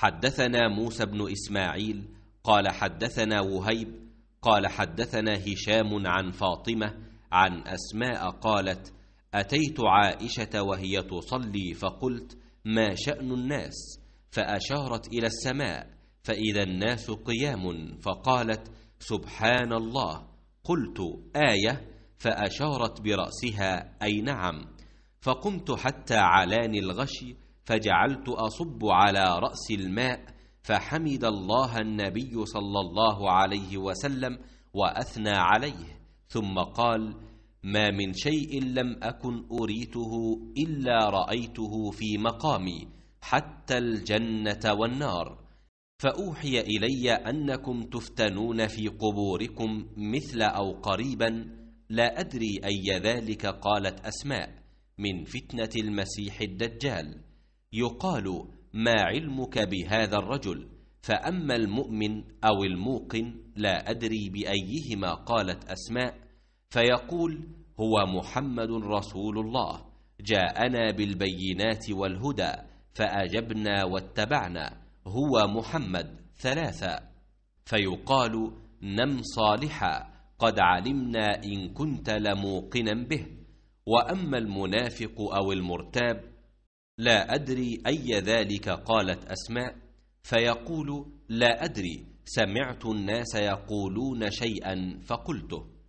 حدثنا موسى بن إسماعيل قال حدثنا وهيب قال حدثنا هشام عن فاطمة عن أسماء قالت أتيت عائشة وهي تصلي فقلت ما شأن الناس؟ فأشارت إلى السماء فإذا الناس قيام فقالت سبحان الله قلت آية فأشارت برأسها أي نعم. فقمت حتى علاني الغشي فجعلت أصب على رأس الماء فحمد الله النبي صلى الله عليه وسلم وأثنى عليه ثم قال ما من شيء لم أكن أريته إلا رأيته في مقامي حتى الجنة والنار. فأوحي إلي أنكم تفتنون في قبوركم مثل أو قريبا لا أدري أي ذلك قالت أسماء من فتنة المسيح الدجال. يقال ما علمك بهذا الرجل؟ فأما المؤمن أو الموقن لا أدري بأيهما قالت أسماء فيقول هو محمد رسول الله جاءنا بالبينات والهدى فأجبنا واتبعنا هو محمد ثلاثة. فيقال نم صالحا قد علمنا إن كنت لموقنا به. وأما المنافق أو المرتاب لا أدري أي ذلك قالت أسماء فيقول لا أدري سمعت الناس يقولون شيئا فقلته.